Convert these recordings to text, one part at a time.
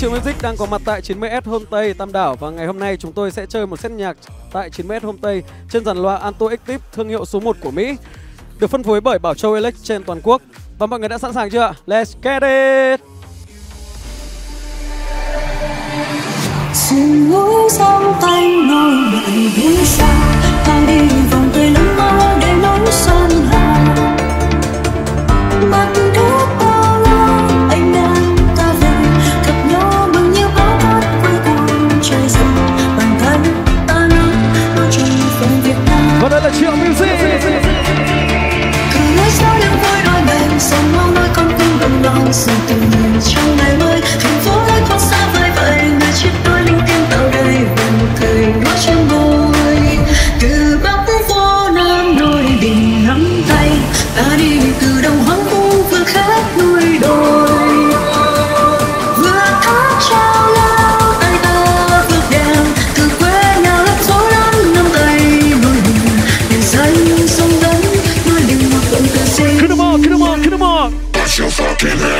Trường Music đang có mặt tại 90S Homestay Tam Đảo và ngày hôm nay chúng tôi sẽ chơi một set nhạc tại 90S Homestay trên dàn loa Anto Active thương hiệu số 1 của Mỹ, được phân phối bởi Bảo Châu Elect trên toàn quốc. Và mọi người đã sẵn sàng chưa ạ? Let's get it! Xin lối giang tay nỗi buồn đi xa ta đi vòng tay lắm mơ để xuân là Triệu Music! cứ nói sao đêm vui đôi bên sông mong đôi con tim vẫn non sự tình nguyện fucking hell.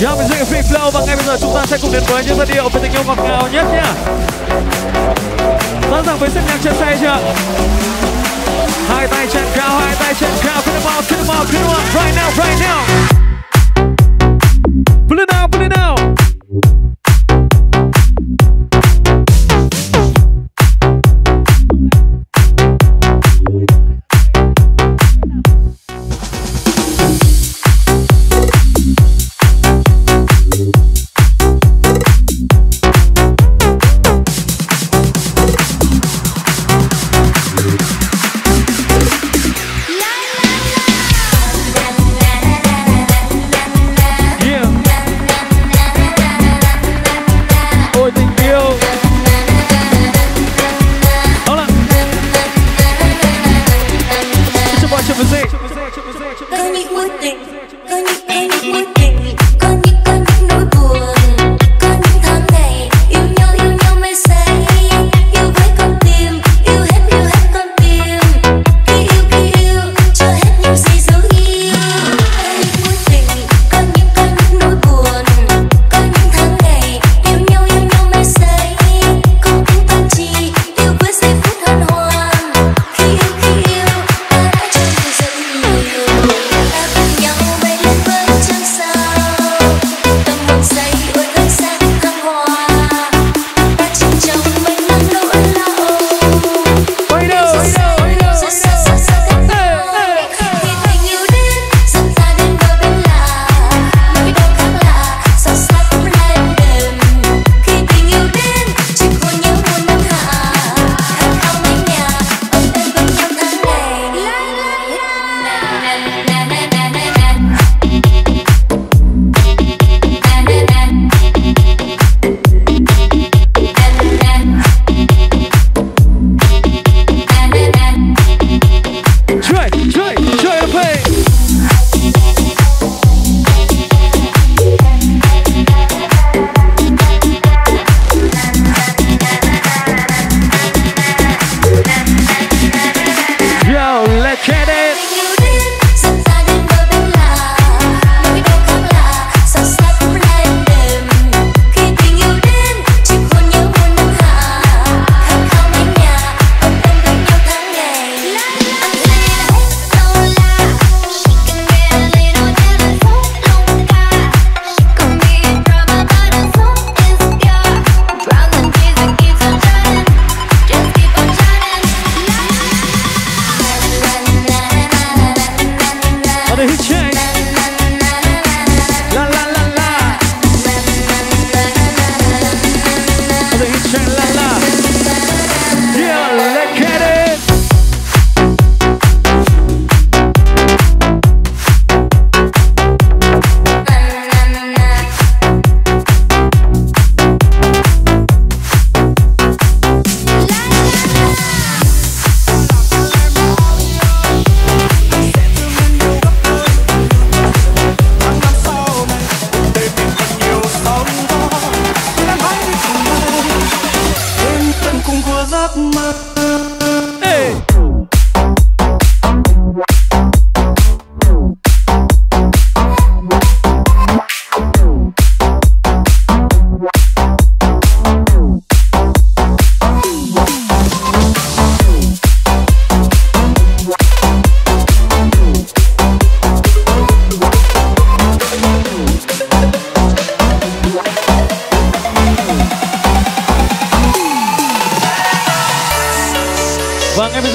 Yeah, mình sẽ Free Flow và ngay bây giờ chúng ta sẽ cùng đến với những giai điệu về tình yêu ngọt ngào nhất nha. Sẵn sàng với xếp nhạc trên xe chưa? Hai tay trên cao, hai tay trên cao, put them out, put them out, put them out, right now, right now. Pull it out, pull it out.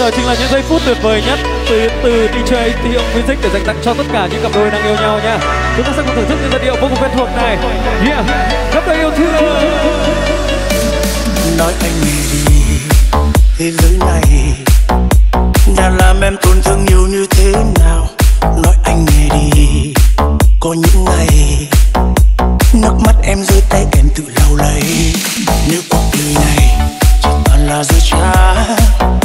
giờ chính là những giây phút tuyệt vời nhất từ từ DJ Thiệu Music để dành tặng cho tất cả những cặp đôi đang yêu nhau nha. Chúng ta sẽ cùng thưởng thức những giai điệu vô cùng quen thuộc này. Yeah, cặp đôi yêu thương. Nói anh nghe đi thế giới này đã làm em tổn thương nhiều như thế nào. Nói anh nghe đi có những ngày nước mắt em rơi tay em tự lau lấy nếu cuộc đời này chỉ toàn là dối trá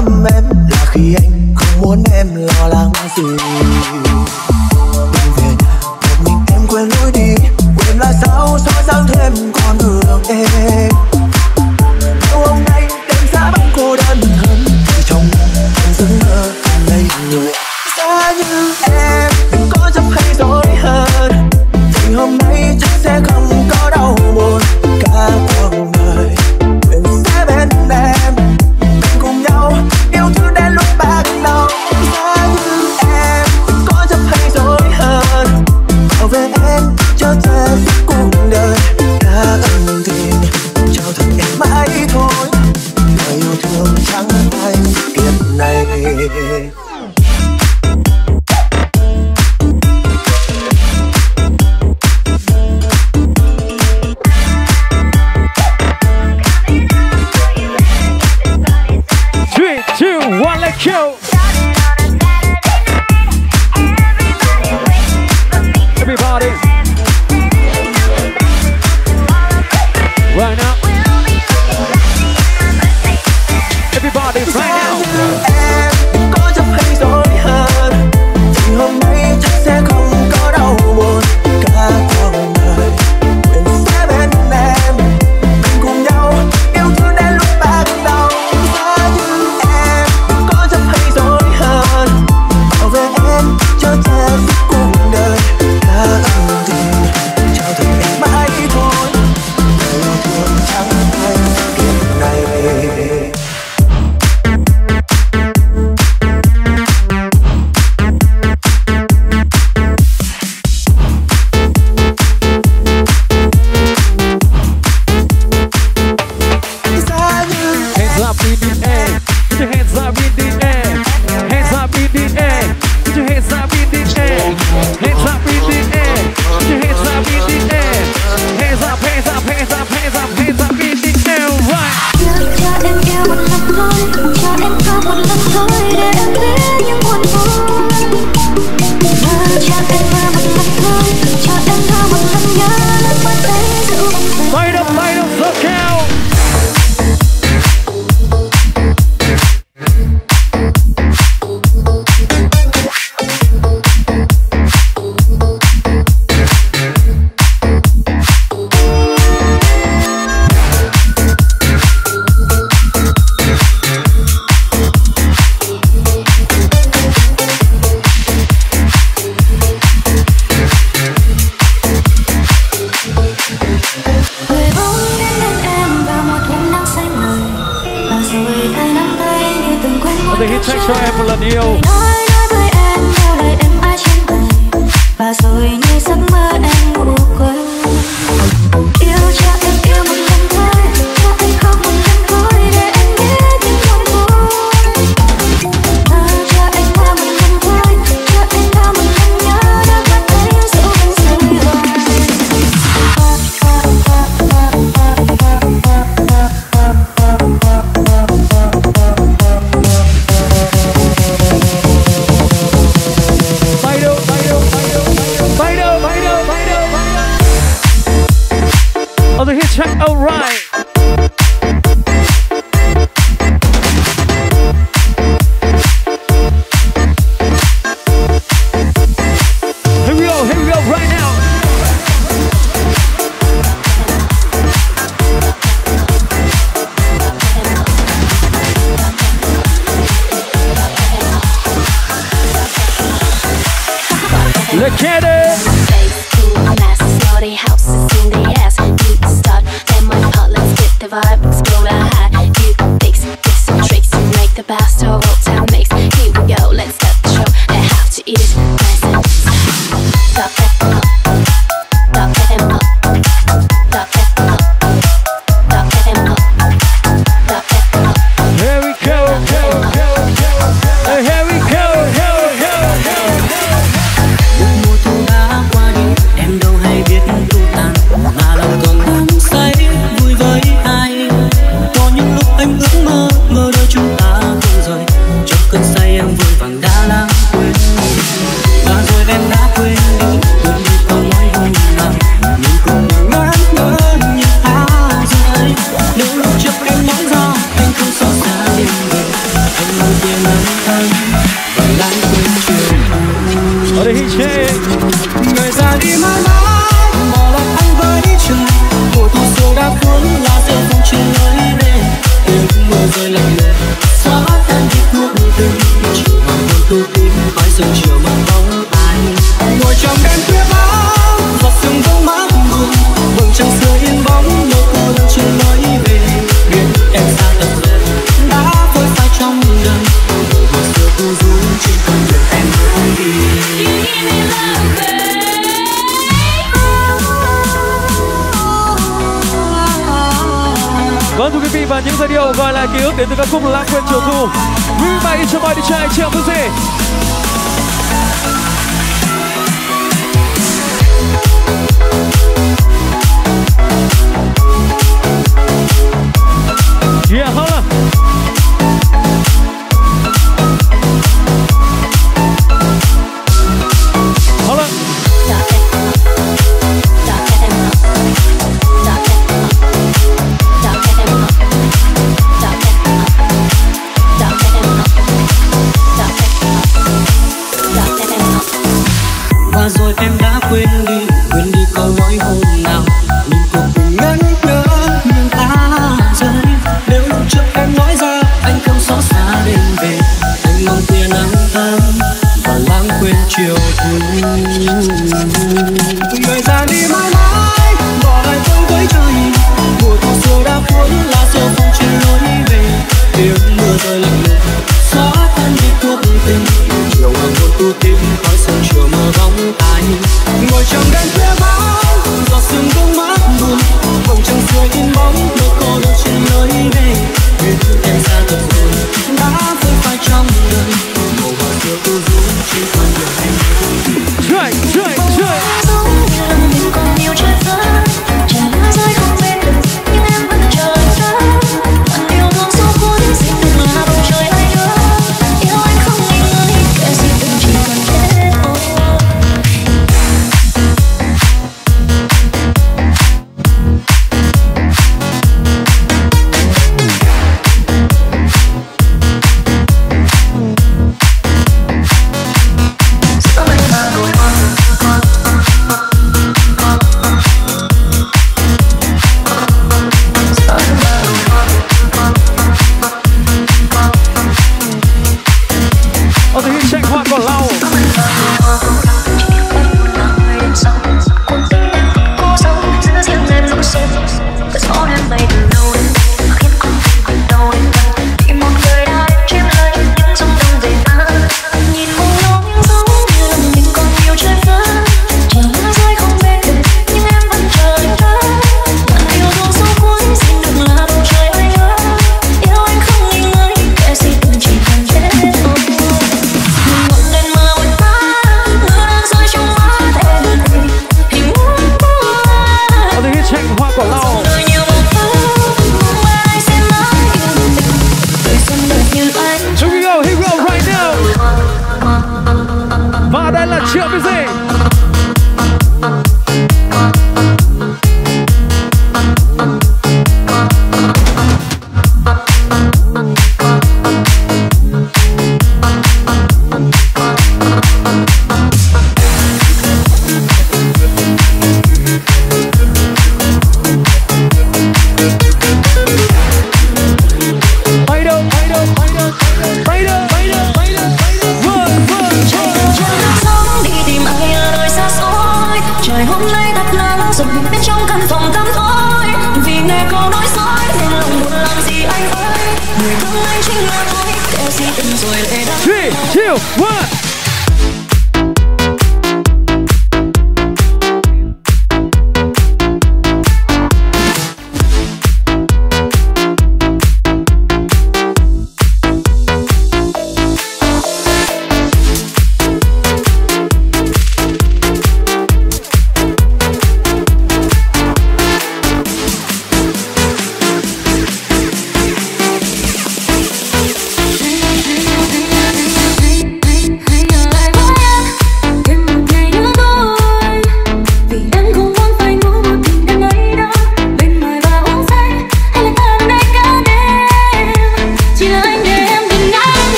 I'm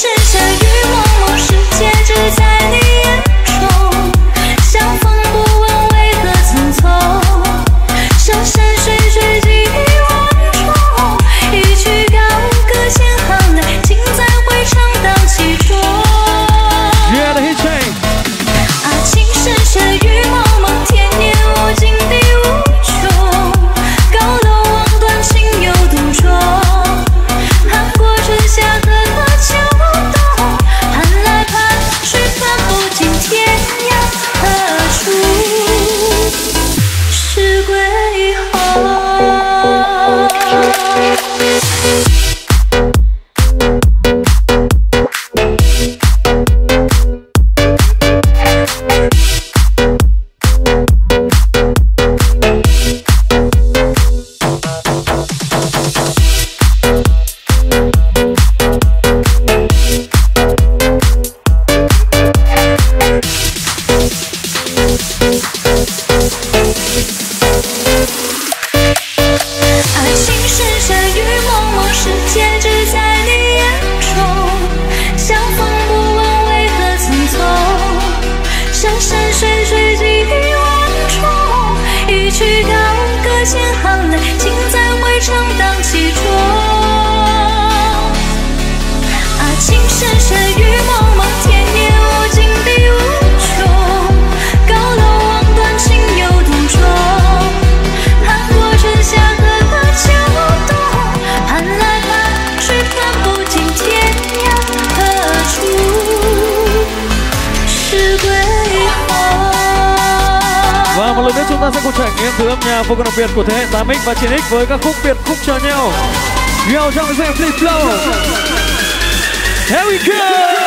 剩下与我。và Chiến X với các khúc biệt khúc chờ nhau. Yo, trong Flip Flow. Here we go!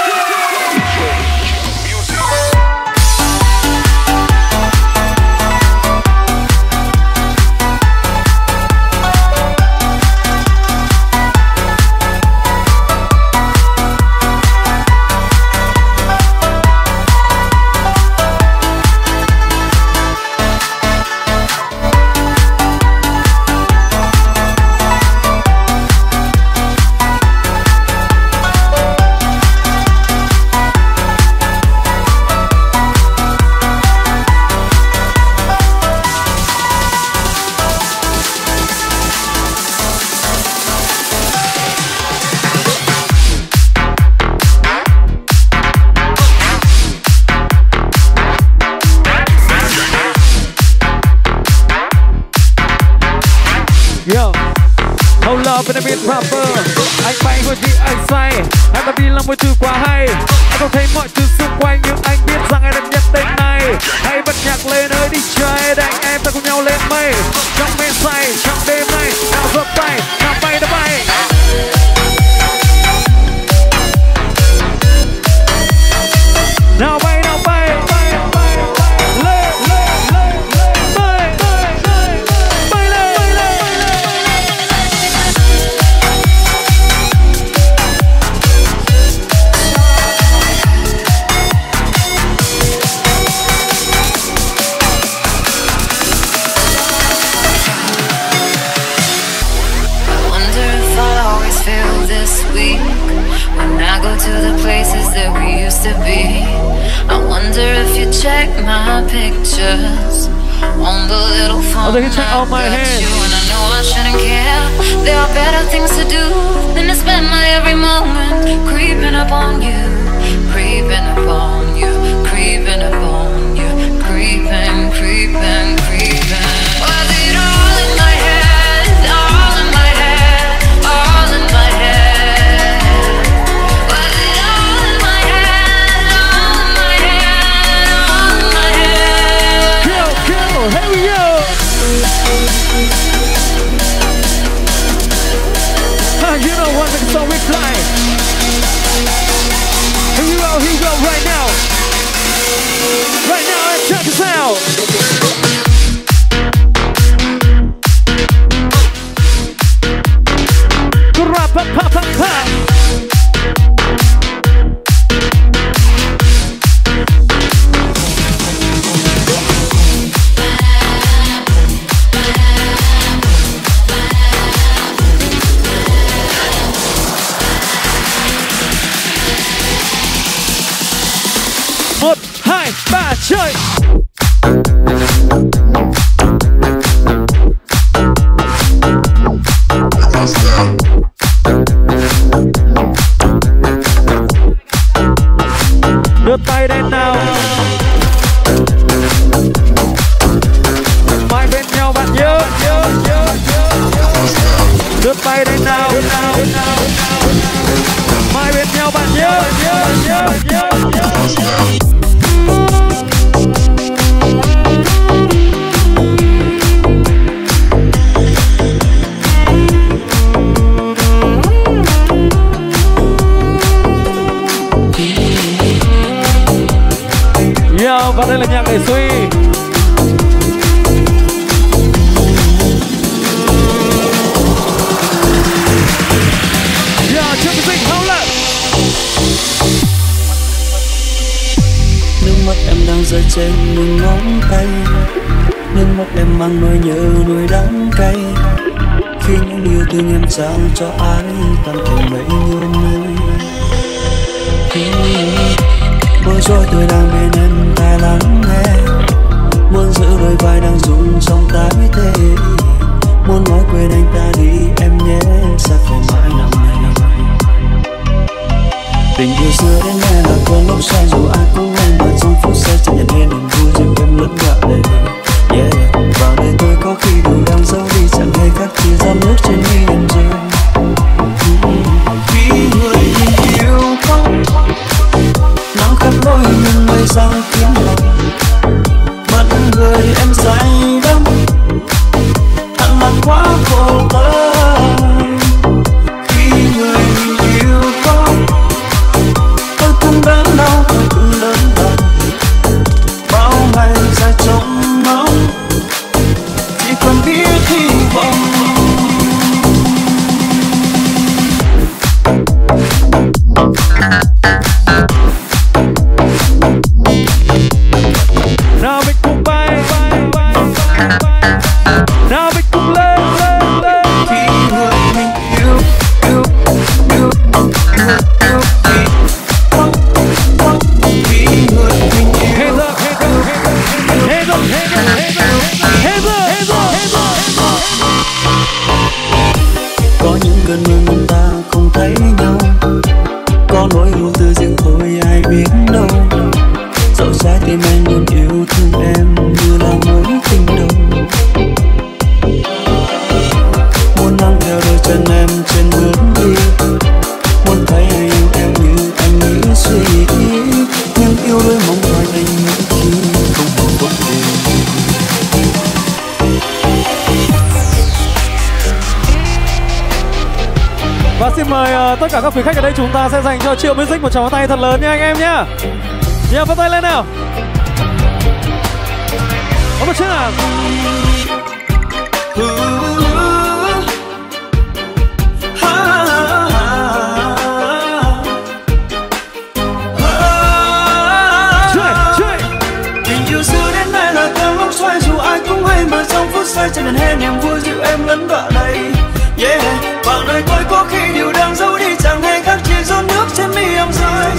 things to do Then I spend my every moment Creeping up on you Creeping up on trên những ngón tay. Nước mắt em mang nỗi nhớ, nỗi đắng cay. Khi những yêu thương em trao cho ai tan thành mấy nhiều nơi bối rối tôi đang bên em tai lắng nghe. Muốn giữ đôi vai đang run trong tái thế muốn nói quên anh ta đi, em nhé, sẽ phải mãi nằm này tình yêu xưa đến nay là cơn lốc xoay dù ai cũng vẫn ngạ lệ yeah. Và nơi tôi có khi đường đang giấu đi, chẳng hề khác chia ra nước trên mi tất cả các quý khách ở đây chúng ta sẽ dành cho Triệu Music một tràng tay thật lớn nha anh em nhá. Nhớ pháo tay lên nào. Có một chút nào. Chơi, chơi. Tình yêu xưa đến nay là theo góc xoay dù ai cũng hay mà trong phút giây chẳng cần hẹn niềm vui dịu em lẫn đoạn này yeah và nơi tôi có khi điều đang giấu em rơi.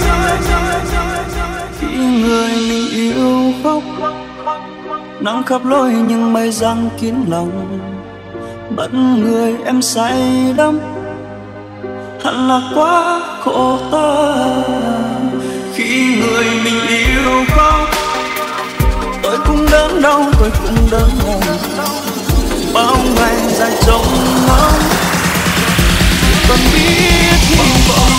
Khi người mình yêu khóc, nắng khắp lối nhưng mây giăng kín lòng. Bận người em say đắm, hẳn là quá khổ ta khi người mình yêu khóc, tôi cũng đớn đau, tôi cũng đớn lòng. bao ngày dài trông ngóng còn biết hy vọng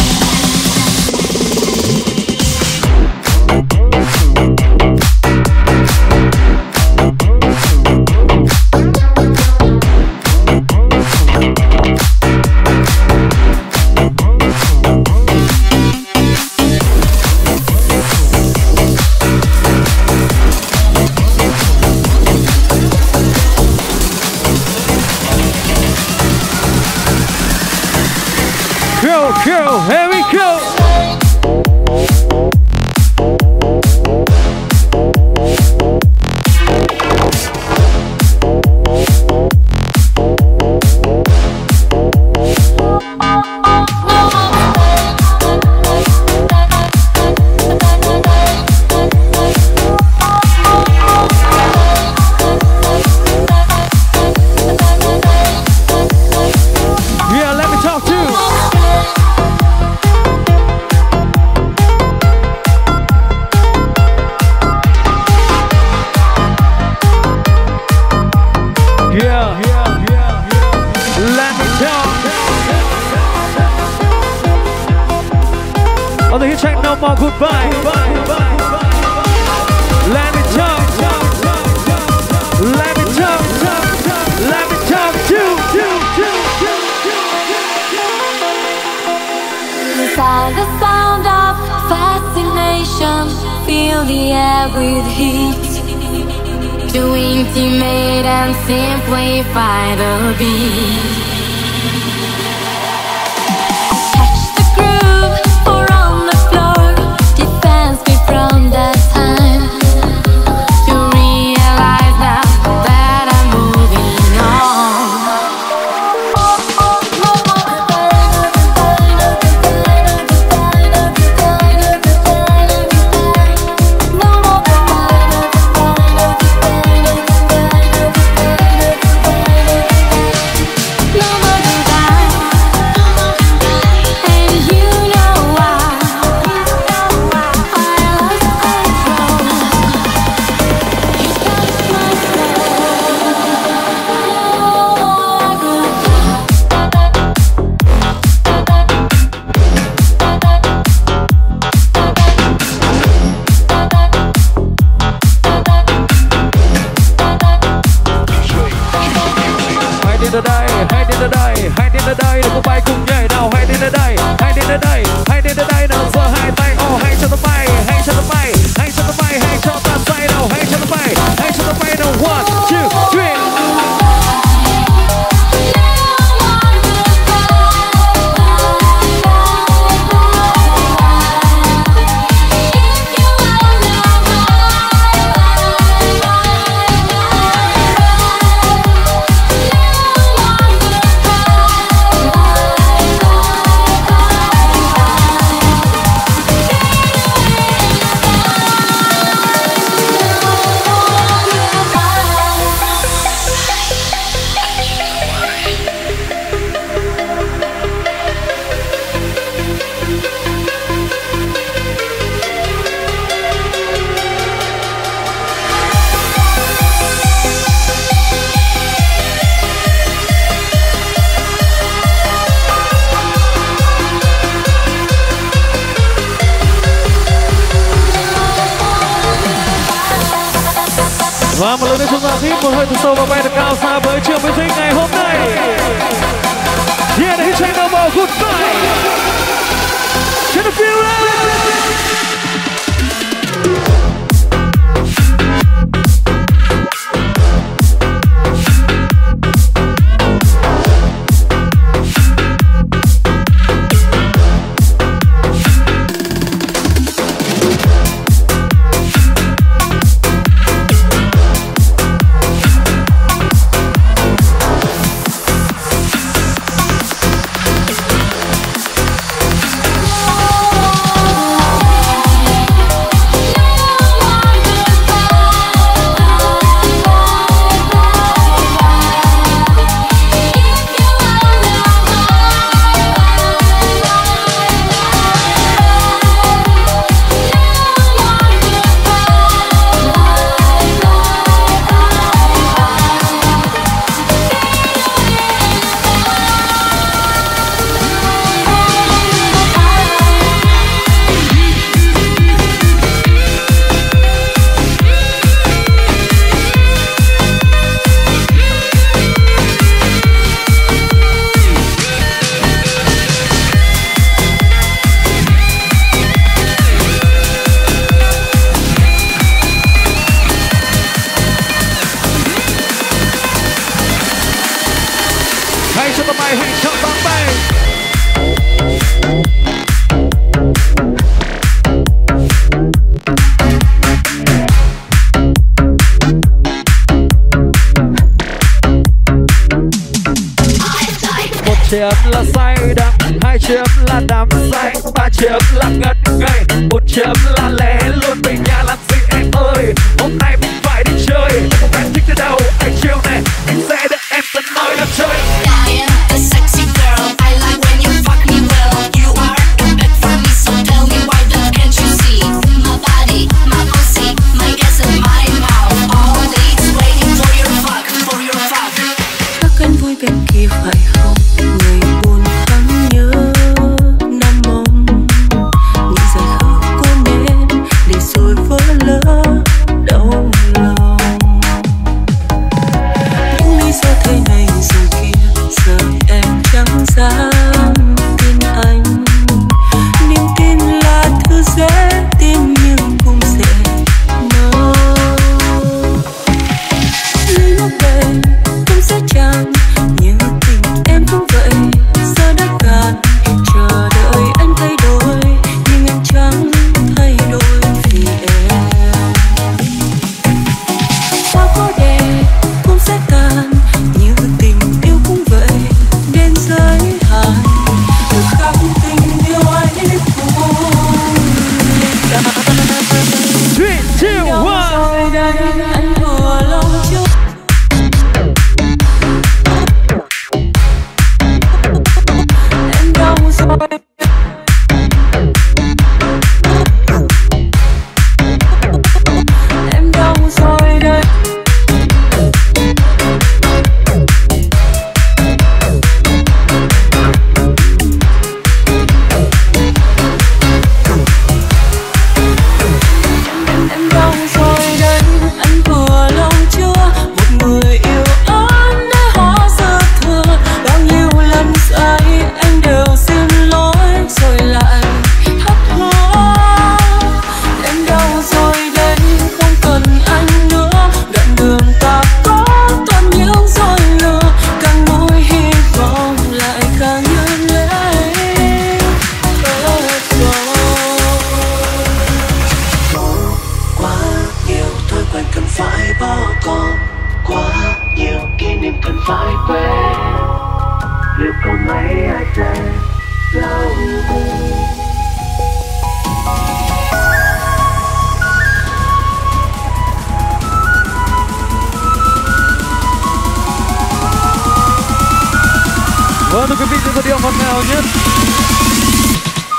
đến đi đây, hãy đi ở đây, hãy đi ở đây, đừng có bay cùng nhảy nào, hãy đi ở đây, hãy đi ở đây, hãy đi ở đây. một hơi thật sâu và bay thật cao xa với trường với dinh ngày hôm nay Yeah, the hitchhiker, goodbye! To the field!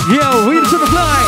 Yo, we're to the fly.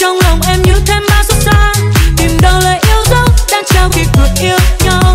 trong lòng em như thêm ma xót xa. Tìm đâu lời yêu dấu đang trao khi vừa yêu nhau.